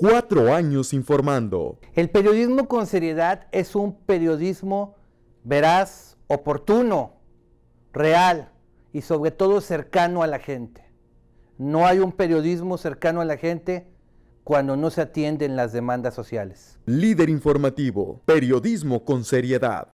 Cuatro años informando. El periodismo con seriedad es un periodismo veraz, oportuno, real y sobre todo cercano a la gente. No hay un periodismo cercano a la gente cuando no se atienden las demandas sociales. Líder informativo, periodismo con seriedad.